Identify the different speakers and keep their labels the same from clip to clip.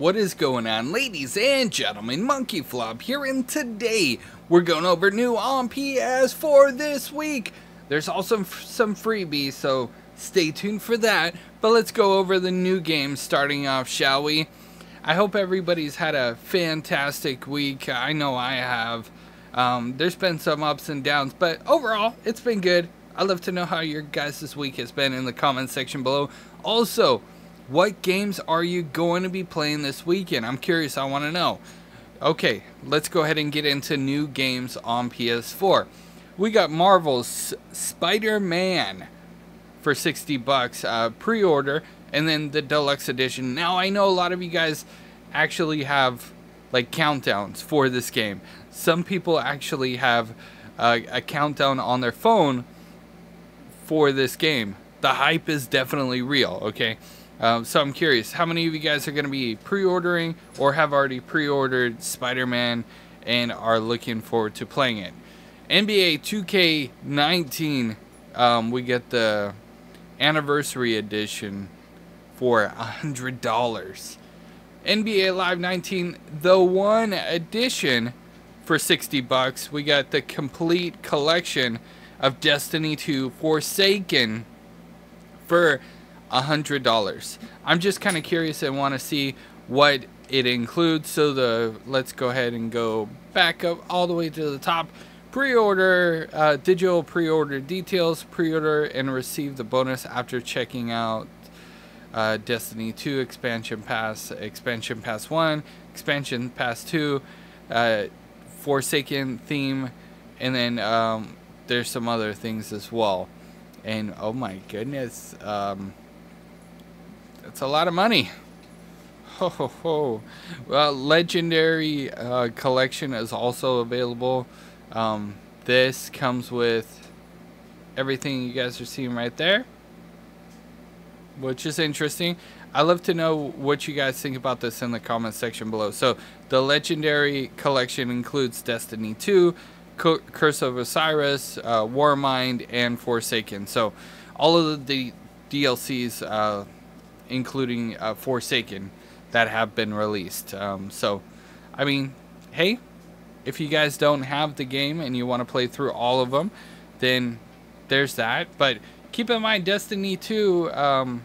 Speaker 1: What is going on, ladies and gentlemen? Monkey Flop here, and today we're going over new on PS4 this week. There's also some freebies, so stay tuned for that. But let's go over the new games starting off, shall we? I hope everybody's had a fantastic week. I know I have. Um, there's been some ups and downs, but overall, it's been good. I'd love to know how your guys' this week has been in the comment section below. Also, what games are you going to be playing this weekend? I'm curious, I want to know. Okay, let's go ahead and get into new games on PS4. We got Marvel's Spider-Man for 60 bucks uh, pre-order and then the deluxe edition. Now I know a lot of you guys actually have like countdowns for this game. Some people actually have uh, a countdown on their phone for this game. The hype is definitely real, okay? Um, so I'm curious, how many of you guys are going to be pre-ordering or have already pre-ordered Spider-Man and are looking forward to playing it? NBA 2K19, um, we get the anniversary edition for $100. NBA Live 19, the one edition for 60 bucks. We got the complete collection of Destiny 2 Forsaken for $100. I'm just kind of curious and want to see what it includes. So the let's go ahead and go back up all the way to the top. Pre-order, uh, digital pre-order details, pre-order and receive the bonus after checking out uh, Destiny 2 expansion pass, expansion pass 1, expansion pass 2, uh, Forsaken theme, and then um, there's some other things as well. And oh my goodness, um, that's a lot of money. Ho ho ho. Well, Legendary uh, Collection is also available. Um, this comes with everything you guys are seeing right there, which is interesting. i love to know what you guys think about this in the comment section below. So, the Legendary Collection includes Destiny 2, Curse of Osiris, uh, Warmind, and Forsaken. So, all of the DLCs, uh, including uh, Forsaken, that have been released. Um, so, I mean, hey, if you guys don't have the game and you want to play through all of them, then there's that. But keep in mind, Destiny 2 um,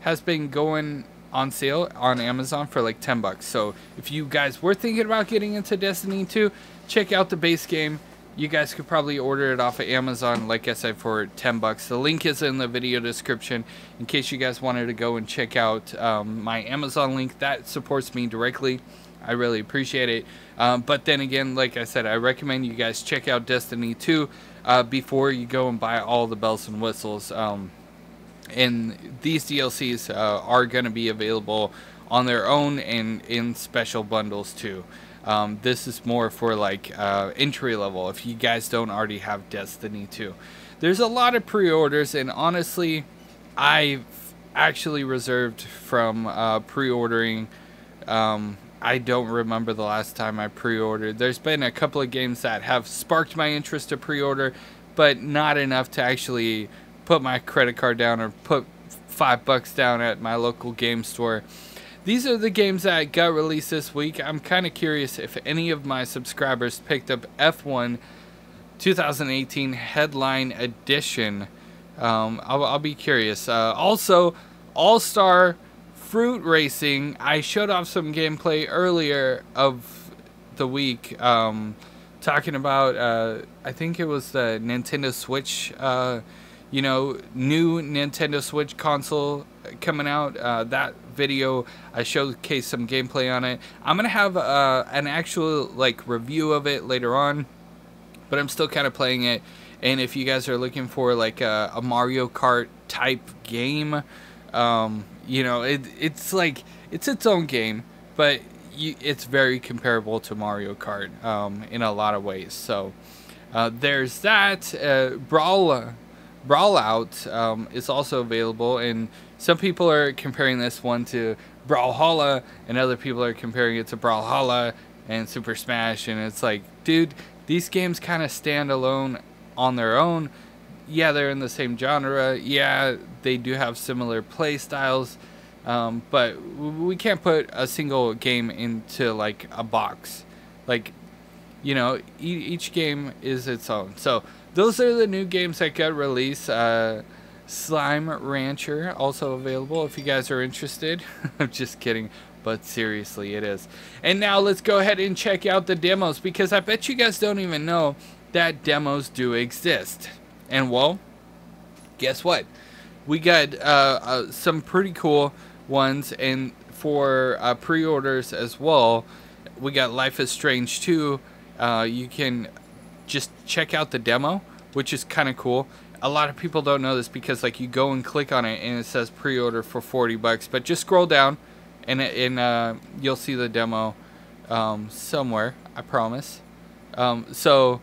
Speaker 1: has been going on sale on Amazon for like 10 bucks. So if you guys were thinking about getting into Destiny 2, check out the base game you guys could probably order it off of Amazon, like I said, for 10 bucks. The link is in the video description in case you guys wanted to go and check out um, my Amazon link. That supports me directly. I really appreciate it. Um, but then again, like I said, I recommend you guys check out Destiny 2 uh, before you go and buy all the bells and whistles. Um, and these DLCs uh, are going to be available on their own and in special bundles too. Um, this is more for like uh, entry level if you guys don't already have Destiny 2. There's a lot of pre-orders and honestly I've actually reserved from uh, pre-ordering. Um, I don't remember the last time I pre-ordered. There's been a couple of games that have sparked my interest to pre-order but not enough to actually put my credit card down or put five bucks down at my local game store. These are the games that got released this week. I'm kind of curious if any of my subscribers picked up F1 2018 Headline Edition. Um, I'll, I'll, be curious. Uh, also, All Star Fruit Racing. I showed off some gameplay earlier of the week, um, talking about. Uh, I think it was the Nintendo Switch. Uh, you know, new Nintendo Switch console coming out. Uh, that video. I showcased some gameplay on it. I'm gonna have uh, an actual like review of it later on, but I'm still kind of playing it. And if you guys are looking for like a, a Mario Kart type game, um, you know, it, it's like it's its own game, but you, it's very comparable to Mario Kart um, in a lot of ways. So uh, there's that. Uh, Brawl Brawl Out um, is also available, and some people are comparing this one to Brawlhalla, and other people are comparing it to Brawlhalla and Super Smash, and it's like, dude, these games kind of stand alone on their own. Yeah, they're in the same genre. Yeah, they do have similar play styles, Um, but we can't put a single game into like a box. Like, you know, e each game is its own. So those are the new games that got released. Uh, Slime Rancher also available if you guys are interested. I'm just kidding, but seriously, it is. And now let's go ahead and check out the demos because I bet you guys don't even know that demos do exist. And well, guess what? We got uh, uh, some pretty cool ones, and for uh, pre-orders as well, we got Life is Strange 2. Uh, you can just check out the demo, which is kind of cool. A lot of people don't know this because like you go and click on it and it says pre-order for 40 bucks, but just scroll down and and uh, you'll see the demo um, somewhere. I promise. Um, so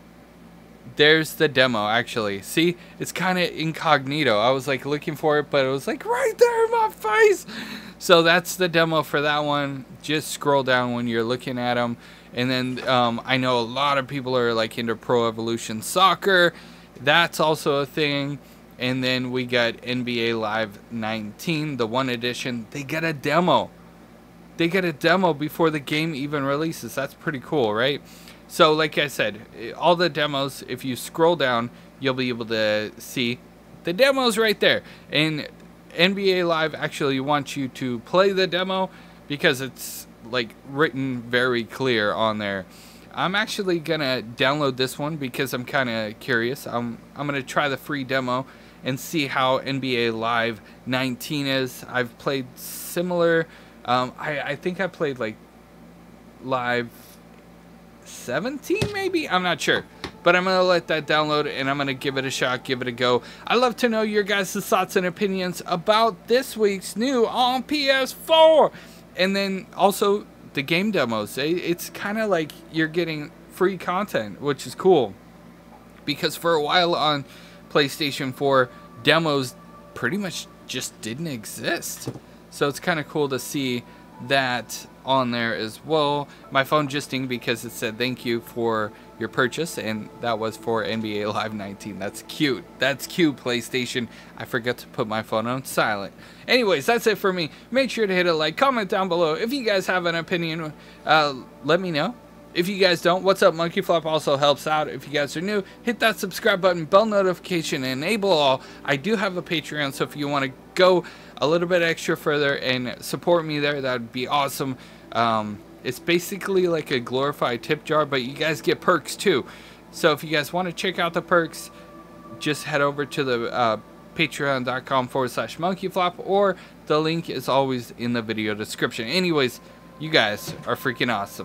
Speaker 1: there's the demo actually. See, it's kind of incognito. I was like looking for it, but it was like right there in my face. So that's the demo for that one. Just scroll down when you're looking at them. And then um, I know a lot of people are like into Pro Evolution Soccer. That's also a thing. And then we got NBA Live 19, the one edition. They get a demo. They get a demo before the game even releases. That's pretty cool, right? So, like I said, all the demos, if you scroll down, you'll be able to see the demos right there. And NBA Live actually wants you to play the demo because it's like written very clear on there. I'm actually gonna download this one because I'm kind of curious. I'm I'm gonna try the free demo and see how NBA Live 19 is. I've played similar. Um, I I think I played like Live 17 maybe? I'm not sure. But I'm going to let that download and I'm going to give it a shot, give it a go. I'd love to know your guys' thoughts and opinions about this week's new on PS4. And then also the game demos. It's kind of like you're getting free content, which is cool. Because for a while on PlayStation 4, demos pretty much just didn't exist. So it's kind of cool to see that on there as well. My phone just dinged because it said thank you for your purchase, and that was for NBA Live 19. That's cute. That's cute, PlayStation. I forgot to put my phone on silent. Anyways, that's it for me. Make sure to hit a like, comment down below. If you guys have an opinion, uh, let me know. If you guys don't, what's up? Monkey Flop also helps out. If you guys are new, hit that subscribe button, bell notification, enable all. I do have a Patreon, so if you want to go a little bit extra further and support me there, that would be awesome. Um, it's basically like a glorified tip jar, but you guys get perks too. So if you guys want to check out the perks, just head over to the uh, patreon.com forward slash monkeyflop or the link is always in the video description. Anyways, you guys are freaking awesome.